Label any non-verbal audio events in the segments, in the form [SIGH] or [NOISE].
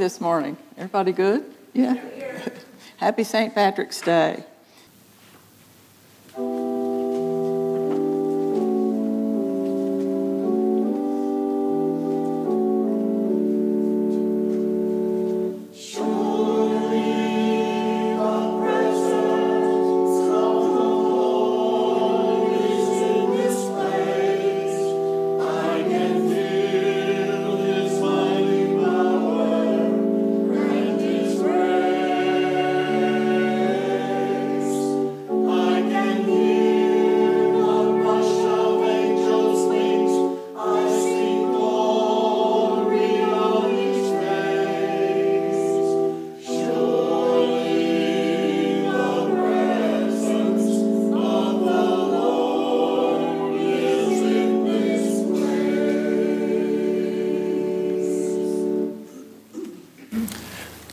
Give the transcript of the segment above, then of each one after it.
this morning? Everybody good? Yeah. [LAUGHS] Happy St. Patrick's Day.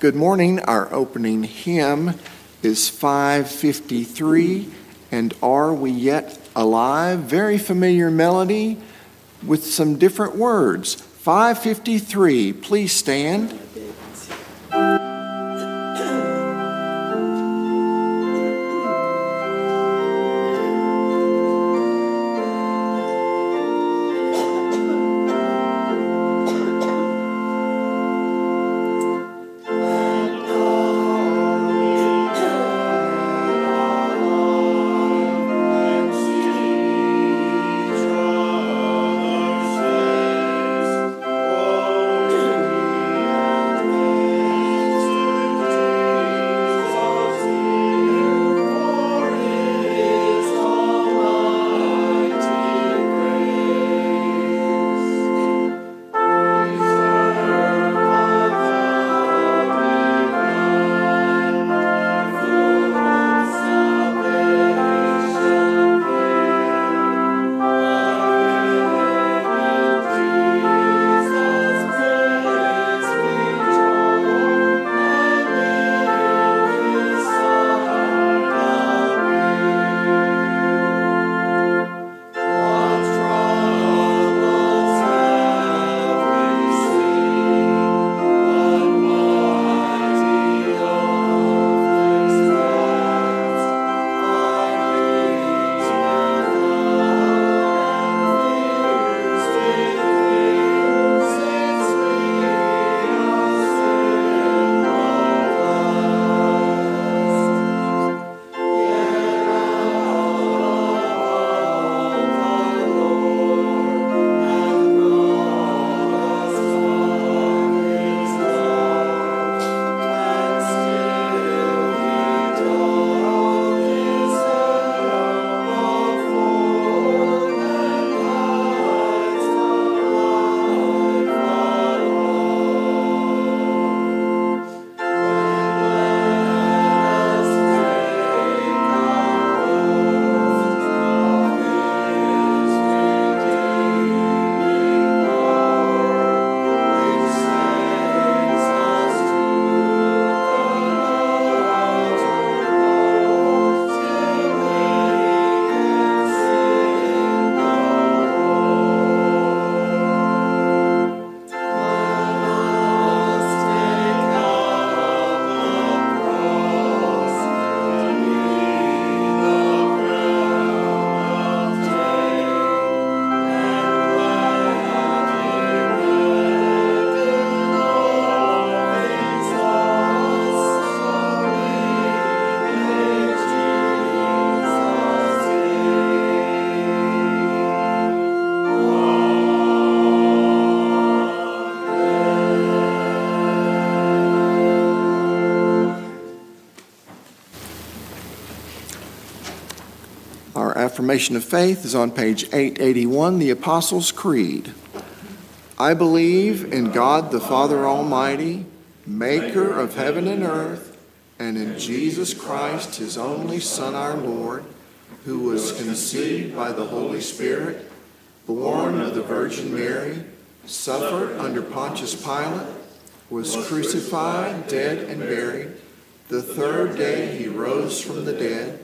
Good morning. Our opening hymn is 553, and Are We Yet Alive? Very familiar melody with some different words. 553, please stand. Affirmation of faith is on page 881, the Apostles' Creed. I believe in God the Father Almighty, maker of heaven and earth, and in Jesus Christ, his only Son, our Lord, who was conceived by the Holy Spirit, born of the Virgin Mary, suffered under Pontius Pilate, was crucified, dead, and buried. The third day he rose from the dead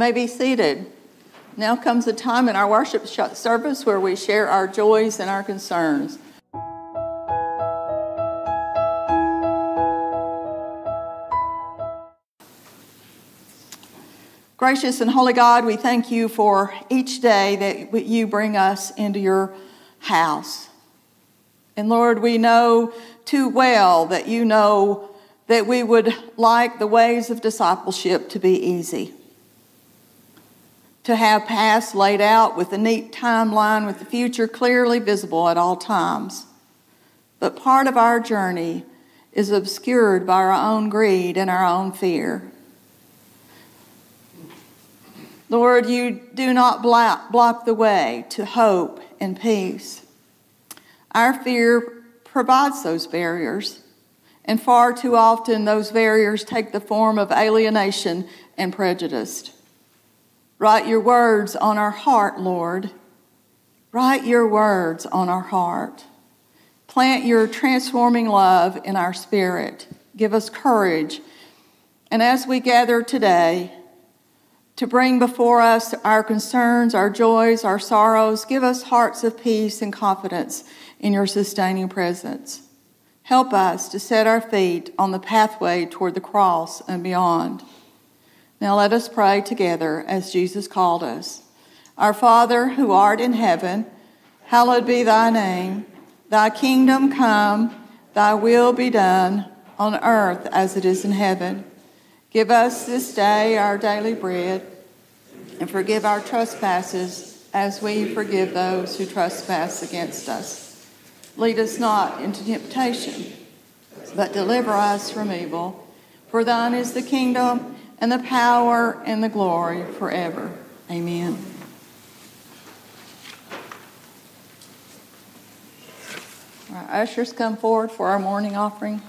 May be seated. Now comes a time in our worship service where we share our joys and our concerns. Gracious and holy God, we thank you for each day that you bring us into your house. And Lord, we know too well that you know that we would like the ways of discipleship to be easy to have past laid out with a neat timeline with the future clearly visible at all times. But part of our journey is obscured by our own greed and our own fear. Lord, you do not block the way to hope and peace. Our fear provides those barriers, and far too often those barriers take the form of alienation and prejudice. Write your words on our heart, Lord. Write your words on our heart. Plant your transforming love in our spirit. Give us courage. And as we gather today to bring before us our concerns, our joys, our sorrows, give us hearts of peace and confidence in your sustaining presence. Help us to set our feet on the pathway toward the cross and beyond. Now let us pray together as Jesus called us. Our Father, who art in heaven, hallowed be thy name. Thy kingdom come, thy will be done, on earth as it is in heaven. Give us this day our daily bread, and forgive our trespasses as we forgive those who trespass against us. Lead us not into temptation, but deliver us from evil. For thine is the kingdom and the power and the glory forever. Amen. Our ushers come forward for our morning offering.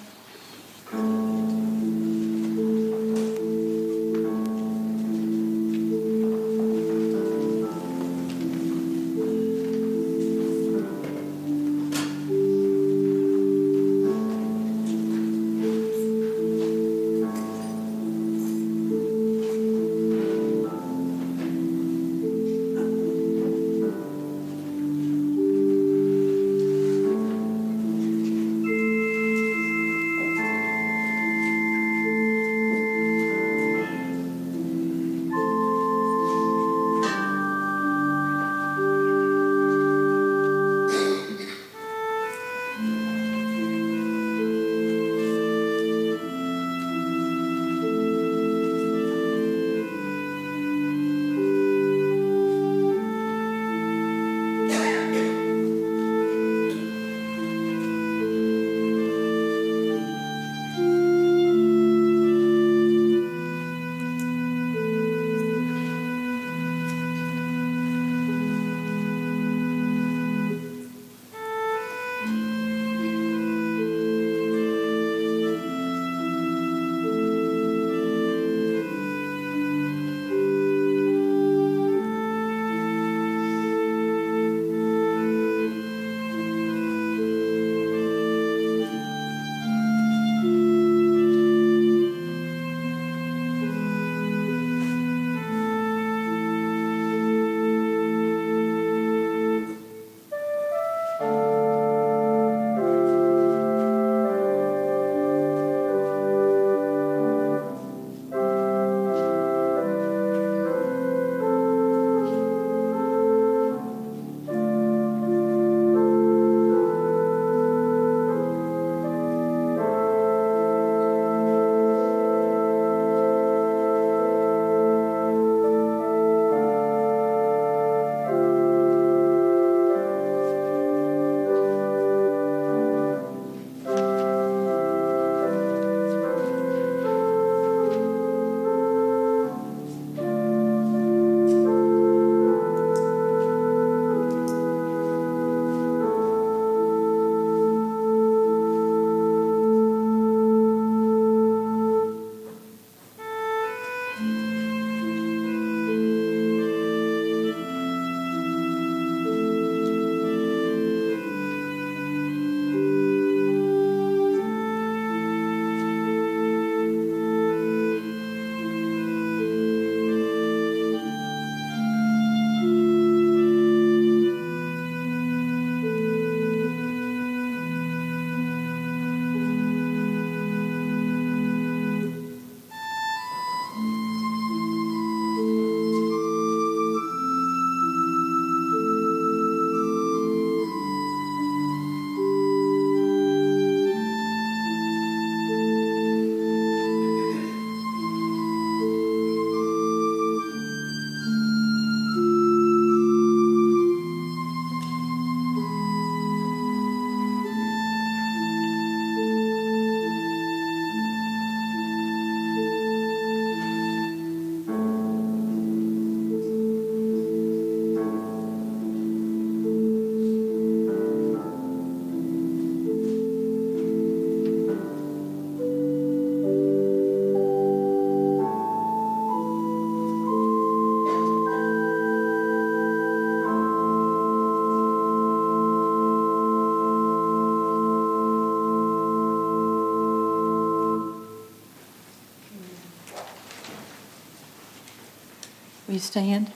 Stand?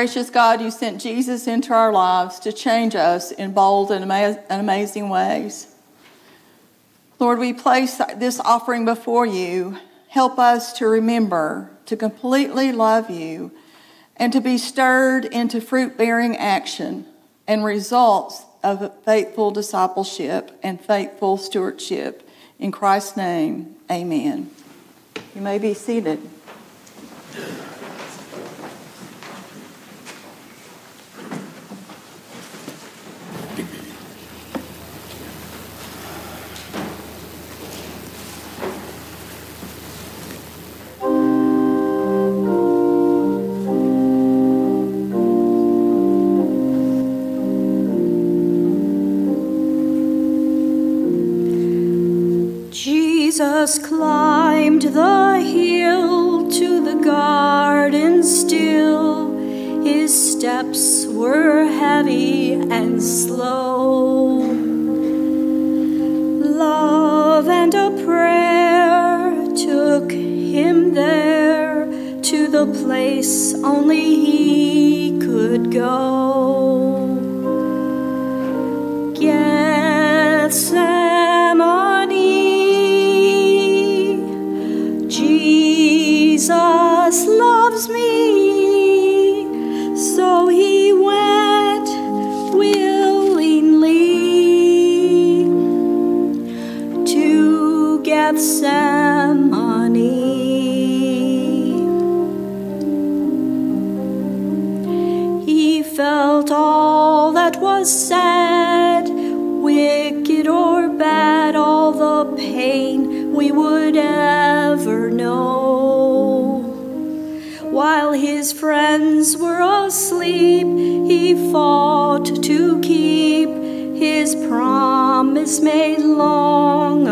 Gracious God, you sent Jesus into our lives to change us in bold and, and amazing ways. Lord, we place this offering before you. Help us to remember to completely love you and to be stirred into fruit bearing action and results of faithful discipleship and faithful stewardship. In Christ's name, amen. You may be seated. Steps were heavy and slow. Love and a prayer took him there to the place only he could go. Were asleep, he fought to keep. His promise made long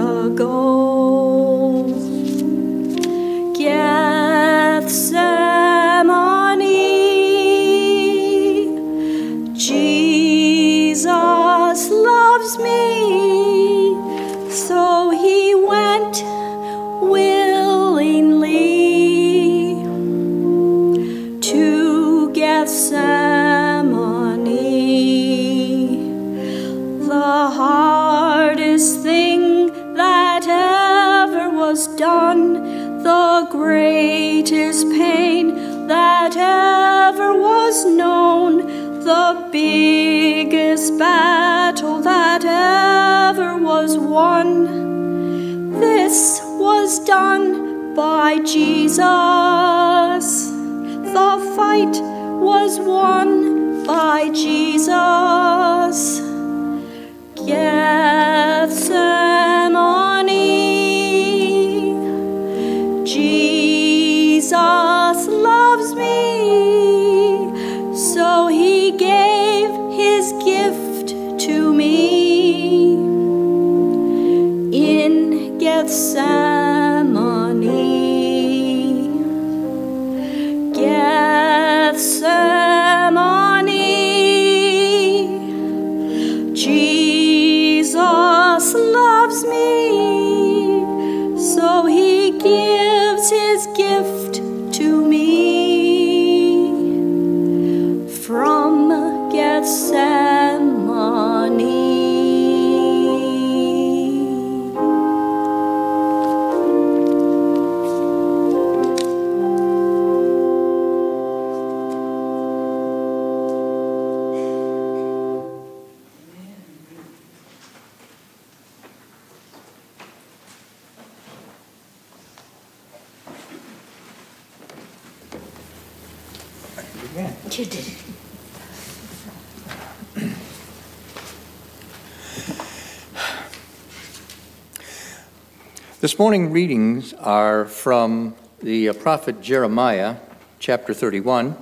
This morning readings are from the uh, prophet Jeremiah, chapter 31,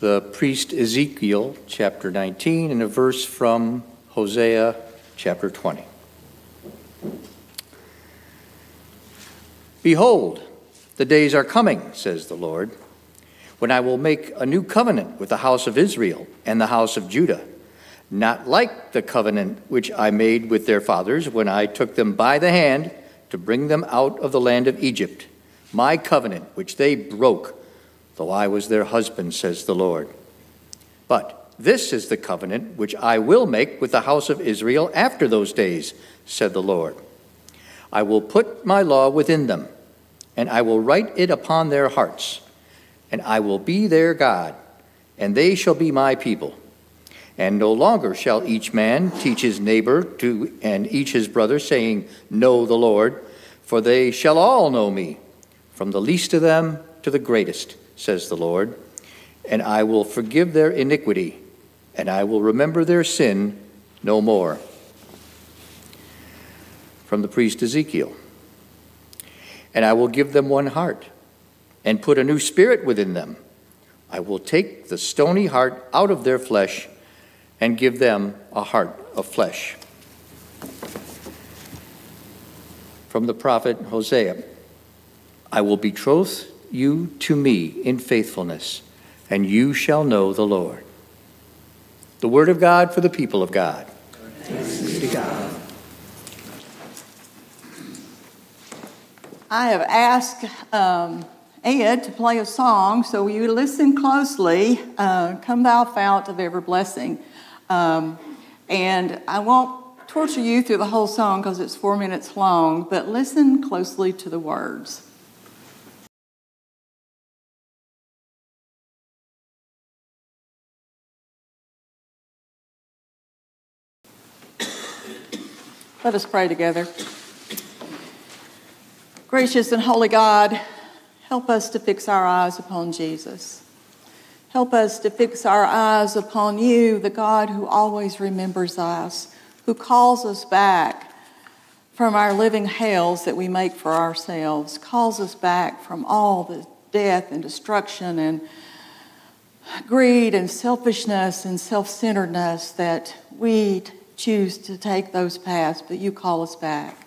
the priest Ezekiel, chapter 19, and a verse from Hosea, chapter 20. Behold, the days are coming, says the Lord, when I will make a new covenant with the house of Israel and the house of Judah, not like the covenant which I made with their fathers when I took them by the hand to bring them out of the land of Egypt, my covenant which they broke, though I was their husband, says the Lord. But this is the covenant which I will make with the house of Israel after those days, said the Lord. I will put my law within them, and I will write it upon their hearts, and I will be their God, and they shall be my people. And no longer shall each man teach his neighbor to and each his brother, saying, Know the Lord, for they shall all know me, from the least of them to the greatest, says the Lord. And I will forgive their iniquity, and I will remember their sin no more. From the priest Ezekiel. And I will give them one heart, and put a new spirit within them. I will take the stony heart out of their flesh and give them a heart of flesh. From the prophet Hosea I will betroth you to me in faithfulness, and you shall know the Lord. The word of God for the people of God. I have asked um, Ed to play a song, so you listen closely. Uh, Come, thou fount of every blessing. Um, and I won't torture you through the whole song because it's four minutes long, but listen closely to the words. Let us pray together. Gracious and holy God, help us to fix our eyes upon Jesus. Help us to fix our eyes upon you, the God who always remembers us, who calls us back from our living hells that we make for ourselves, calls us back from all the death and destruction and greed and selfishness and self centeredness that we choose to take those paths, but you call us back.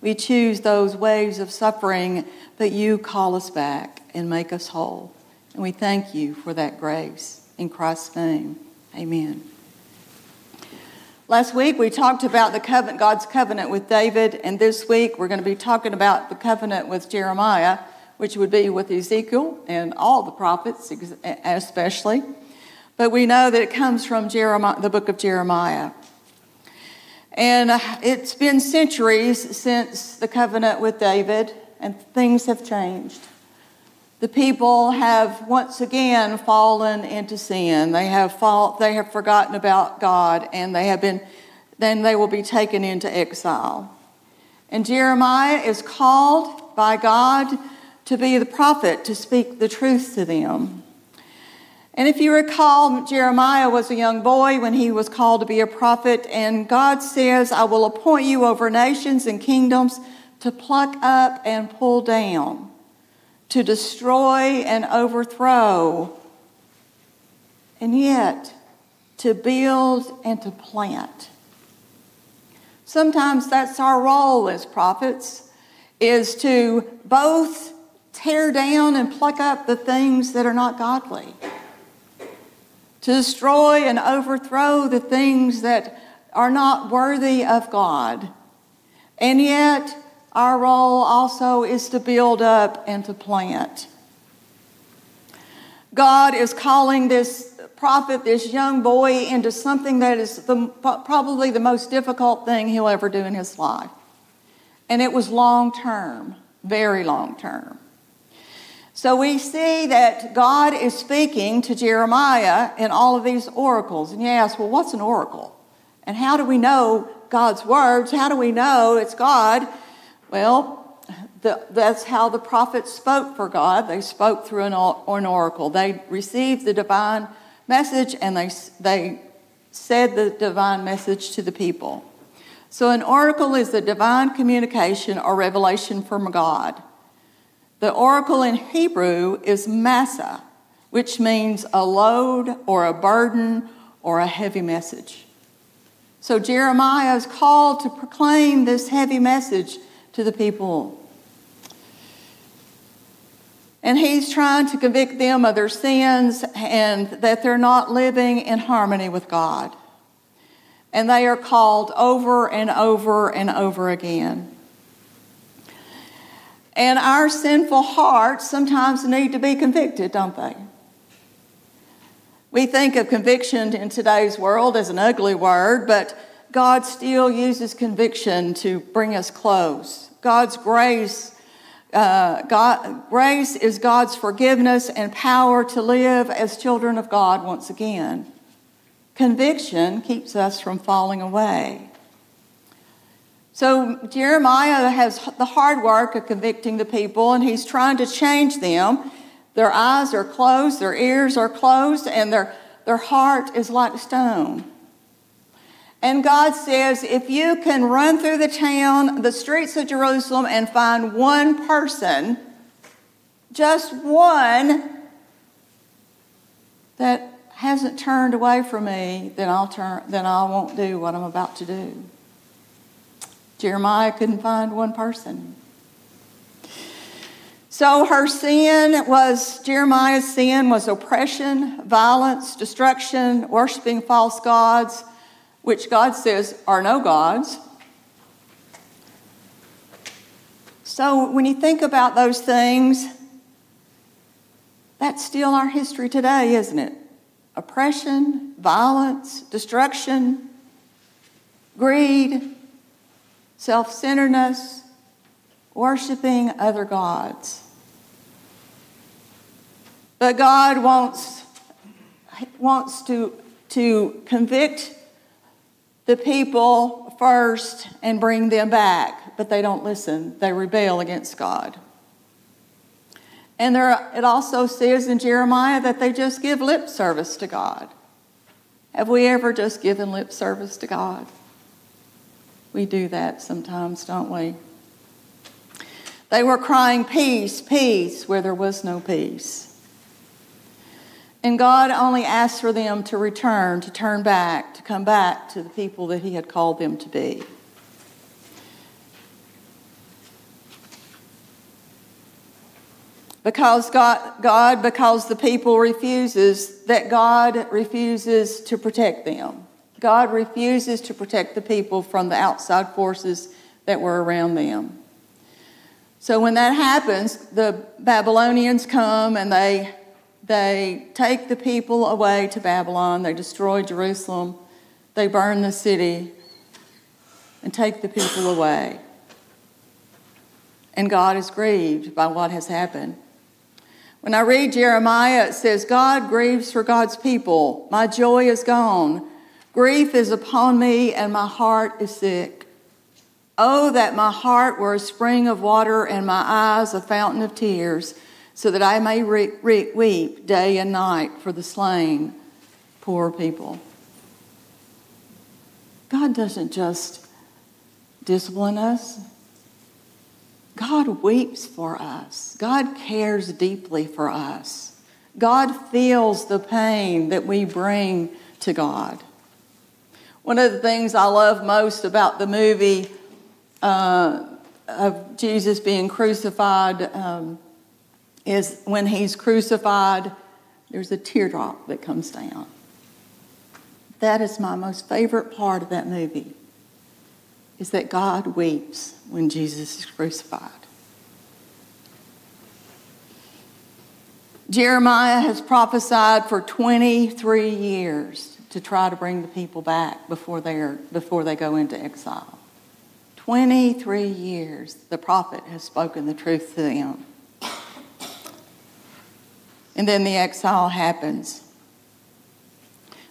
We choose those waves of suffering, but you call us back and make us whole. And we thank you for that grace. In Christ's name, amen. Last week we talked about the covenant, God's covenant with David, and this week we're going to be talking about the covenant with Jeremiah, which would be with Ezekiel and all the prophets, especially. But we know that it comes from Jeremiah, the book of Jeremiah. And it's been centuries since the covenant with David, and things have changed the people have once again fallen into sin. They have fall, they have forgotten about God and they have been then they will be taken into exile. And Jeremiah is called by God to be the prophet to speak the truth to them. And if you recall, Jeremiah was a young boy when he was called to be a prophet, and God says, I will appoint you over nations and kingdoms to pluck up and pull down to destroy and overthrow, and yet to build and to plant. Sometimes that's our role as prophets is to both tear down and pluck up the things that are not godly. To destroy and overthrow the things that are not worthy of God. And yet our role also is to build up and to plant. God is calling this prophet, this young boy, into something that is the, probably the most difficult thing he'll ever do in his life. And it was long term, very long term. So we see that God is speaking to Jeremiah in all of these oracles. And you ask, well, what's an oracle? And how do we know God's words? How do we know it's God? Well, the, that's how the prophets spoke for God. They spoke through an, an oracle. They received the divine message and they, they said the divine message to the people. So, an oracle is a divine communication or revelation from God. The oracle in Hebrew is massa, which means a load or a burden or a heavy message. So, Jeremiah is called to proclaim this heavy message to the people. And he's trying to convict them of their sins and that they're not living in harmony with God. And they are called over and over and over again. And our sinful hearts sometimes need to be convicted, don't they? We think of conviction in today's world as an ugly word, but God still uses conviction to bring us close. God's grace uh, God, grace is God's forgiveness and power to live as children of God once again. Conviction keeps us from falling away. So Jeremiah has the hard work of convicting the people, and he's trying to change them. Their eyes are closed, their ears are closed, and their, their heart is like stone. And God says, if you can run through the town, the streets of Jerusalem, and find one person, just one, that hasn't turned away from me, then I'll turn, then I won't do what I'm about to do. Jeremiah couldn't find one person. So her sin was, Jeremiah's sin was oppression, violence, destruction, worshiping false gods which God says are no gods. So when you think about those things, that's still our history today, isn't it? Oppression, violence, destruction, greed, self centeredness, worshiping other gods. But God wants, wants to, to convict the people first and bring them back, but they don't listen. They rebel against God. And there, it also says in Jeremiah that they just give lip service to God. Have we ever just given lip service to God? We do that sometimes, don't we? They were crying, Peace, peace, where there was no peace. And God only asked for them to return, to turn back, to come back to the people that He had called them to be. Because God, God, because the people refuses, that God refuses to protect them. God refuses to protect the people from the outside forces that were around them. So when that happens, the Babylonians come and they they take the people away to Babylon, they destroy Jerusalem, they burn the city, and take the people away. And God is grieved by what has happened. When I read Jeremiah, it says, God grieves for God's people. My joy is gone. Grief is upon me, and my heart is sick. Oh, that my heart were a spring of water and my eyes a fountain of tears so that I may re- re- weep day and night for the slain poor people. God doesn't just discipline us. God weeps for us. God cares deeply for us. God feels the pain that we bring to God. One of the things I love most about the movie uh, of Jesus being crucified, um, is when he's crucified, there's a teardrop that comes down. That is my most favorite part of that movie, is that God weeps when Jesus is crucified. Jeremiah has prophesied for 23 years to try to bring the people back before, they're, before they go into exile. 23 years the prophet has spoken the truth to them. And then the exile happens.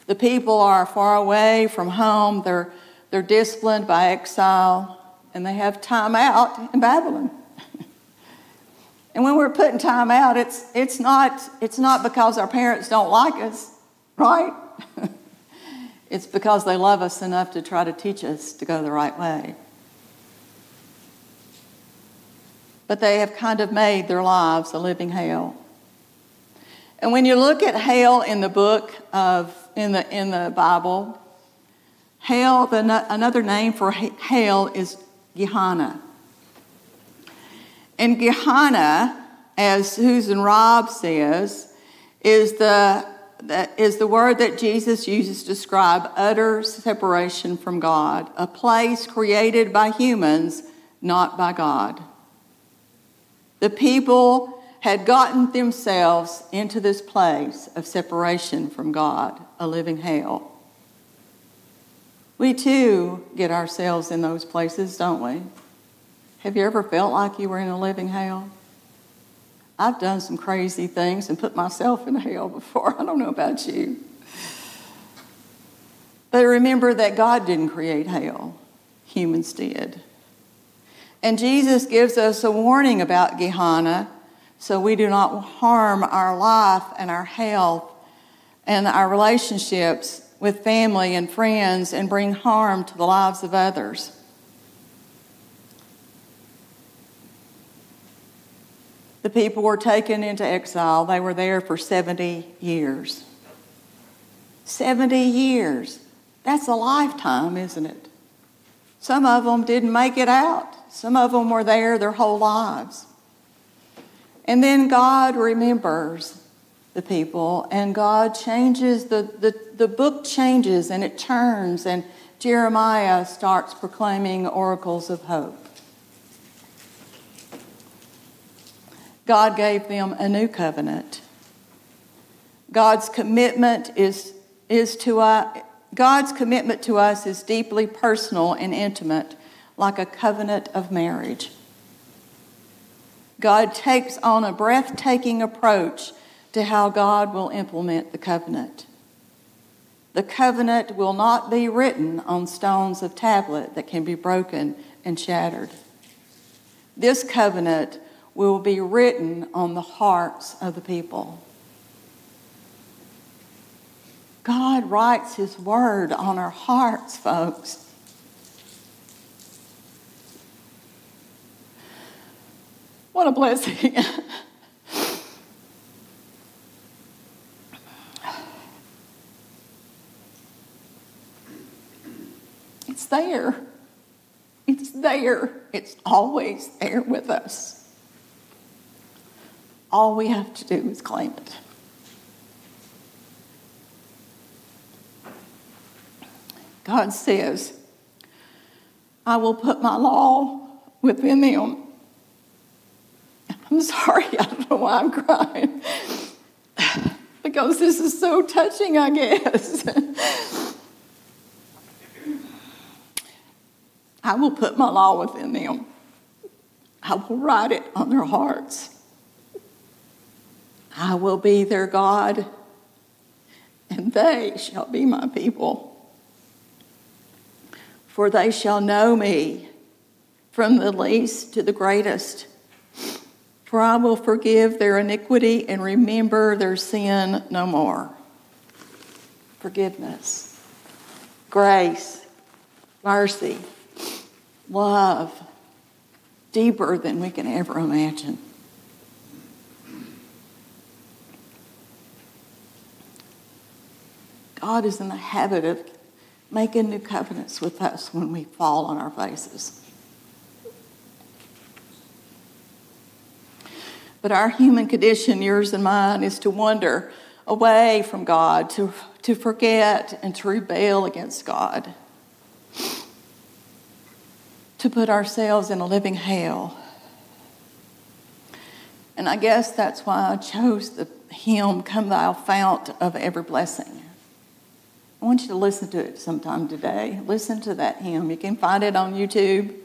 The people are far away from home, they're, they're disciplined by exile, and they have time out in Babylon. [LAUGHS] And when we're putting time out, it's, it's, not, it's not because our parents don't like us, right? [LAUGHS] it's because they love us enough to try to teach us to go the right way. But they have kind of made their lives a living hell. And when you look at hell in the book of, in the, in the Bible, hell, the, another name for hell is Gehenna. And Gehenna, as Susan Robb says, is the, that is the word that Jesus uses to describe utter separation from God, a place created by humans, not by God. The people had gotten themselves into this place of separation from God, a living hell. We too get ourselves in those places, don't we? Have you ever felt like you were in a living hell? I've done some crazy things and put myself in hell before. [LAUGHS] I don't know about you. But remember that God didn't create hell, humans did. And Jesus gives us a warning about Gehenna so we do not harm our life and our health and our relationships with family and friends and bring harm to the lives of others. The people were taken into exile. They were there for 70 years. 70 years. That's a lifetime, isn't it? Some of them didn't make it out. Some of them were there their whole lives. And then God remembers the people, and God changes, the, the, the book changes and it turns, and Jeremiah starts proclaiming oracles of hope. God gave them a new covenant. God's commitment is, is to us, God's commitment to us is deeply personal and intimate, like a covenant of marriage. God takes on a breathtaking approach to how God will implement the covenant. The covenant will not be written on stones of tablet that can be broken and shattered. This covenant will be written on the hearts of the people. God writes His word on our hearts, folks. What a blessing. it's there. It's there. It's always there with us. All we have to do is claim it. God says, I will put my law within them. I'm sorry, I don't know why I'm crying. because this is so touching, I guess. I will put my law within them. I will write it on their hearts. I will be their God, and they shall be my people. For they shall know me from the least to the greatest. For I will forgive their iniquity and remember their sin no more. Forgiveness, grace, mercy, love, deeper than we can ever imagine. God is in the habit of making new covenants with us when we fall on our faces. But our human condition, yours and mine, is to wander away from God, to, to forget and to rebel against God, to put ourselves in a living hell. And I guess that's why I chose the hymn, Come Thou Fount of Every Blessing. I want you to listen to it sometime today. Listen to that hymn. You can find it on YouTube.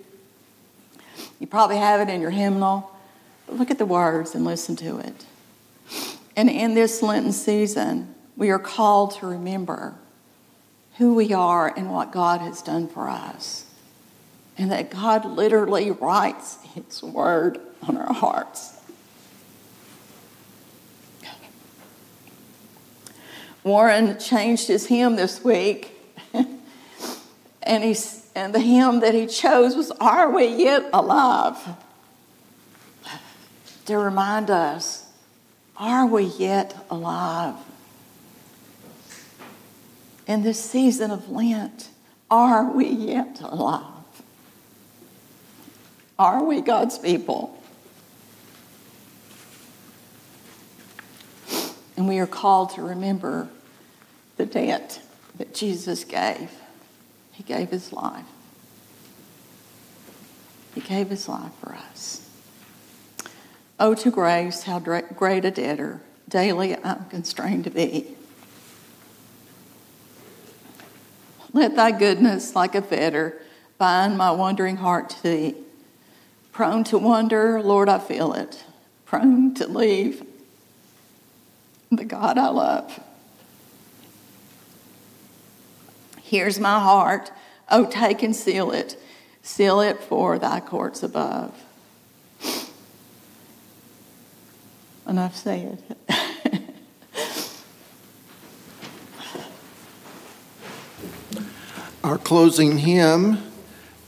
You probably have it in your hymnal look at the words and listen to it. And in this Lenten season, we are called to remember who we are and what God has done for us. And that God literally writes His word on our hearts. Warren changed his hymn this week, [LAUGHS] and, he, and the hymn that he chose was Are We Yet Alive? To remind us, are we yet alive? In this season of Lent, are we yet alive? Are we God's people? And we are called to remember the debt that Jesus gave. He gave his life. He gave his life for us. Oh, to grace, how great a debtor daily I'm constrained to be. Let thy goodness, like a fetter, bind my wandering heart to thee. Prone to wander, Lord, I feel it. Prone to leave the God I love. Here's my heart. Oh, take and seal it. Seal it for thy courts above. Enough said. Our closing hymn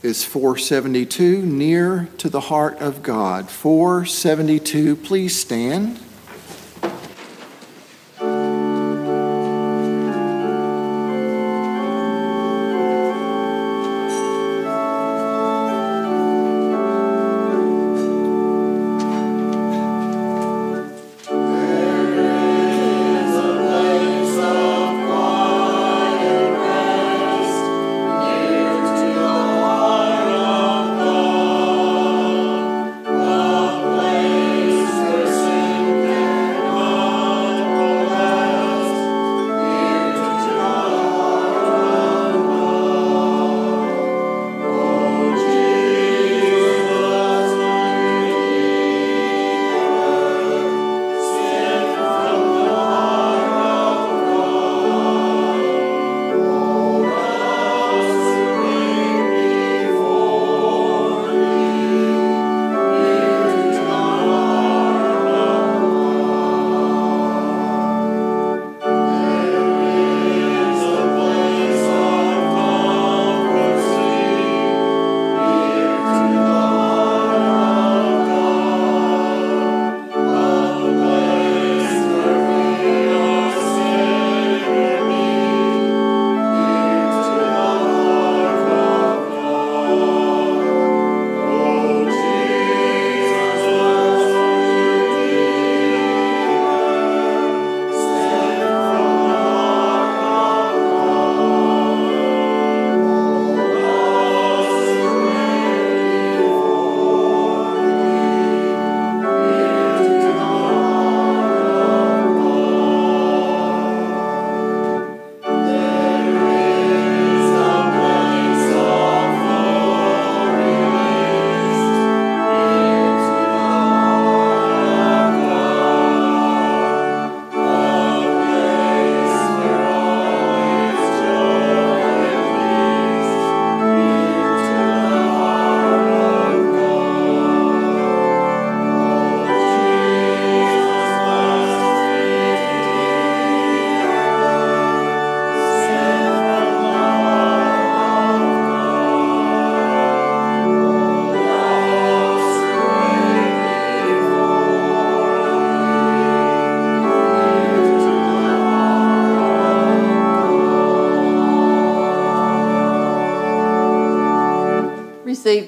is 472, Near to the Heart of God. 472, please stand.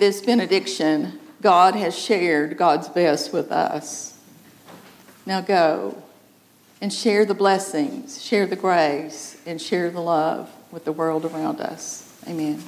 This benediction, God has shared God's best with us. Now go and share the blessings, share the grace, and share the love with the world around us. Amen.